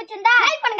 பிடிச்சிருந்தா லைக் பண்ணுங்க.